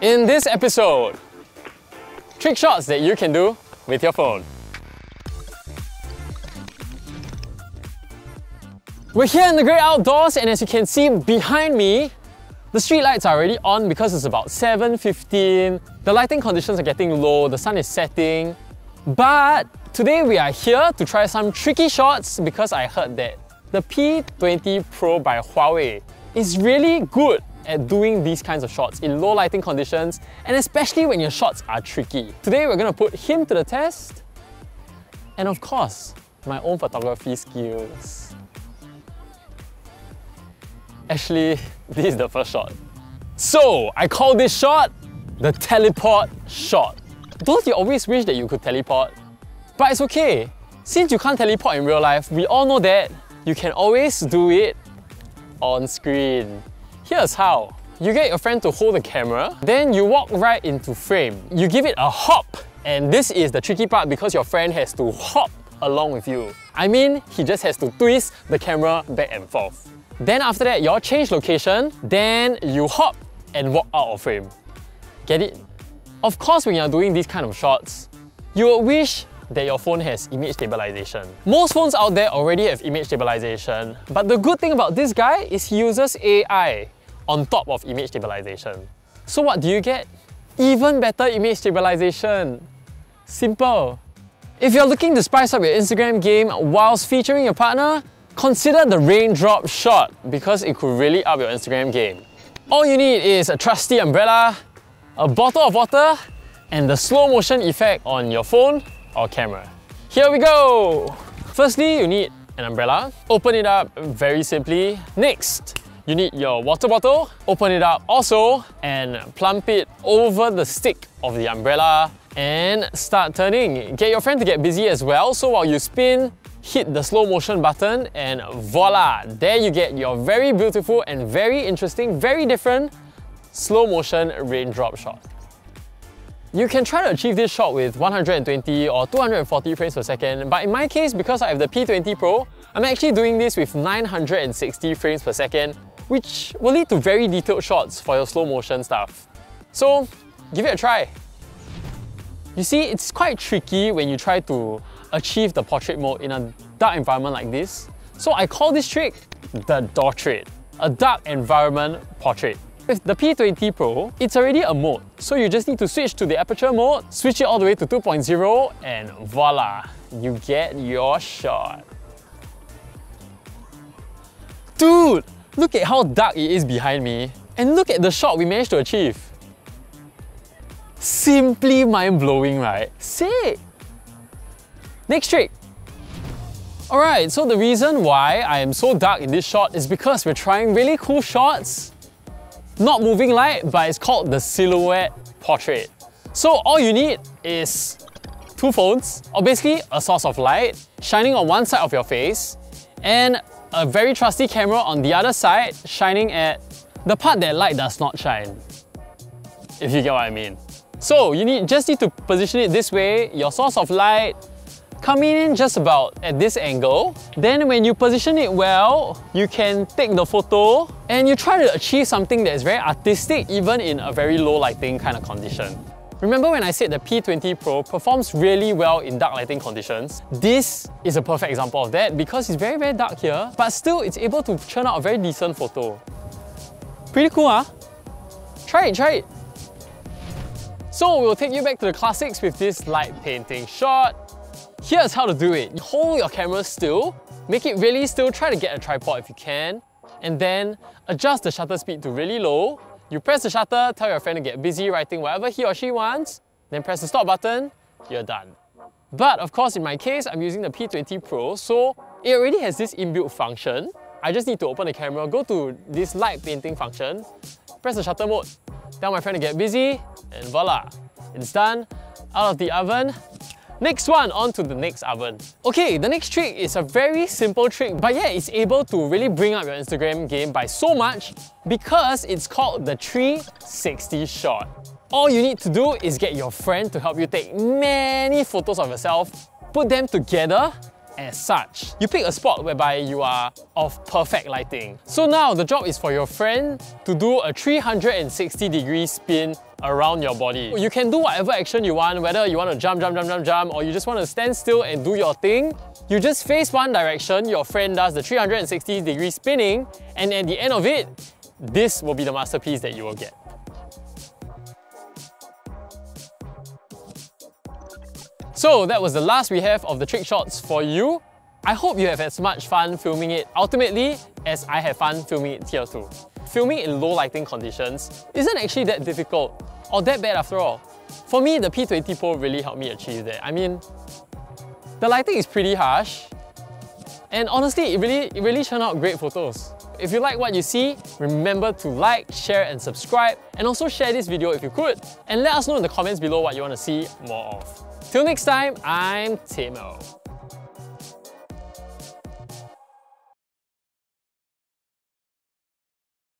In this episode, trick shots that you can do with your phone. We're here in the great outdoors and as you can see behind me, the street lights are already on because it's about 7.15. The lighting conditions are getting low, the sun is setting. But today we are here to try some tricky shots because I heard that the P20 Pro by Huawei is really good at doing these kinds of shots in low lighting conditions and especially when your shots are tricky. Today we're going to put him to the test and of course, my own photography skills. Actually, this is the first shot. So, I call this shot the teleport shot. Don't you always wish that you could teleport? But it's okay. Since you can't teleport in real life, we all know that you can always do it on screen. Here's how. You get your friend to hold the camera, then you walk right into frame. You give it a hop, and this is the tricky part because your friend has to hop along with you. I mean, he just has to twist the camera back and forth. Then after that, you all change location, then you hop and walk out of frame. Get it? Of course, when you're doing these kind of shots, you wish that your phone has image stabilization. Most phones out there already have image stabilization, but the good thing about this guy is he uses AI on top of image stabilization. So what do you get? Even better image stabilization. Simple. If you're looking to spice up your Instagram game whilst featuring your partner, Consider the raindrop shot because it could really up your Instagram game. All you need is a trusty umbrella, a bottle of water, and the slow motion effect on your phone or camera. Here we go! Firstly, you need an umbrella. Open it up very simply. Next, you need your water bottle. Open it up also and plump it over the stick of the umbrella and start turning. Get your friend to get busy as well, so while you spin, hit the slow motion button and voila! There you get your very beautiful and very interesting, very different slow motion raindrop shot. You can try to achieve this shot with 120 or 240 frames per second, but in my case, because I have the P20 Pro, I'm actually doing this with 960 frames per second, which will lead to very detailed shots for your slow motion stuff. So, give it a try. You see, it's quite tricky when you try to achieve the portrait mode in a dark environment like this. So I call this trick the Dotrait, a dark environment portrait. With the P20 Pro, it's already a mode, so you just need to switch to the aperture mode, switch it all the way to 2.0 and voila, you get your shot. Dude, look at how dark it is behind me and look at the shot we managed to achieve. Simply mind-blowing, right? Sick! Next trick. Alright, so the reason why I am so dark in this shot is because we're trying really cool shots. Not moving light, but it's called the silhouette portrait. So all you need is two phones, or basically a source of light, shining on one side of your face, and a very trusty camera on the other side, shining at the part that light does not shine. If you get what I mean. So you need just need to position it this way, your source of light, coming in just about at this angle. Then when you position it well, you can take the photo and you try to achieve something that is very artistic even in a very low lighting kind of condition. Remember when I said the P20 Pro performs really well in dark lighting conditions? This is a perfect example of that because it's very very dark here, but still it's able to churn out a very decent photo. Pretty cool huh? Try it, try it! So we'll take you back to the classics with this light painting shot. Here's how to do it. Hold your camera still, make it really still, try to get a tripod if you can, and then adjust the shutter speed to really low. You press the shutter, tell your friend to get busy writing whatever he or she wants, then press the stop button, you're done. But of course, in my case, I'm using the P20 Pro, so it already has this inbuilt function. I just need to open the camera, go to this light painting function, press the shutter mode, tell my friend to get busy, and voila, it's done. Out of the oven, Next one, on to the next oven. Okay, the next trick is a very simple trick, but yeah, it's able to really bring up your Instagram game by so much because it's called the 360 shot. All you need to do is get your friend to help you take many photos of yourself, put them together as such. You pick a spot whereby you are of perfect lighting. So now the job is for your friend to do a 360 degree spin around your body. You can do whatever action you want, whether you want to jump, jump, jump, jump, jump, or you just want to stand still and do your thing. You just face one direction, your friend does the 360 degree spinning, and at the end of it, this will be the masterpiece that you will get. So that was the last we have of the trick shots for you. I hope you have as much fun filming it ultimately as I have fun filming it here too. Filming in low lighting conditions isn't actually that difficult or that bad after all. For me, the P20 Pro really helped me achieve that. I mean, the lighting is pretty harsh and honestly, it really, it really turned out great photos. If you like what you see, remember to like, share and subscribe and also share this video if you could and let us know in the comments below what you want to see more of. Till next time, I'm Timo.